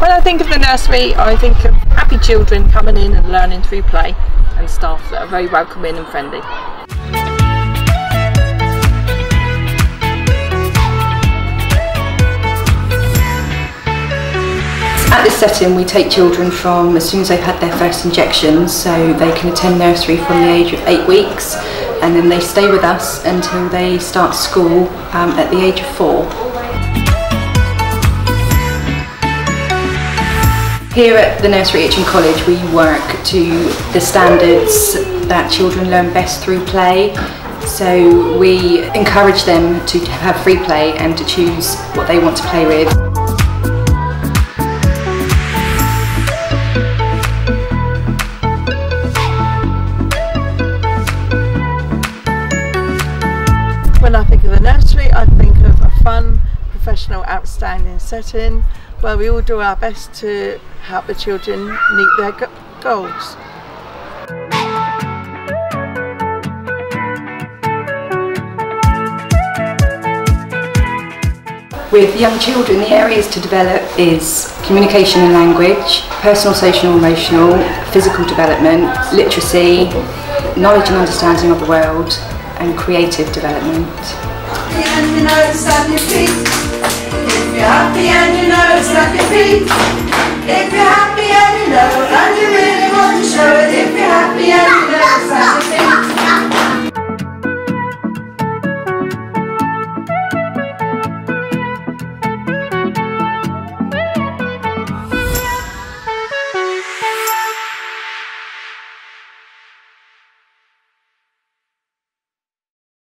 When I think of the nursery, I think of happy children coming in and learning through play and staff that are very welcoming and friendly. At this setting, we take children from as soon as they've had their first injections, so they can attend nursery from the age of eight weeks, and then they stay with us until they start school um, at the age of four. Here at the nursery Itchen College, we work to the standards that children learn best through play. So we encourage them to have free play and to choose what they want to play with. When I think of the nursery, I think of a fun, professional, outstanding setting where we all do our best to help the children meet their goals. With young children, the areas to develop is communication and language, personal, social, emotional, physical development, literacy, knowledge and understanding of the world, and creative development. You're happy and you know, stamp your feet. If you're happy and you know, and you really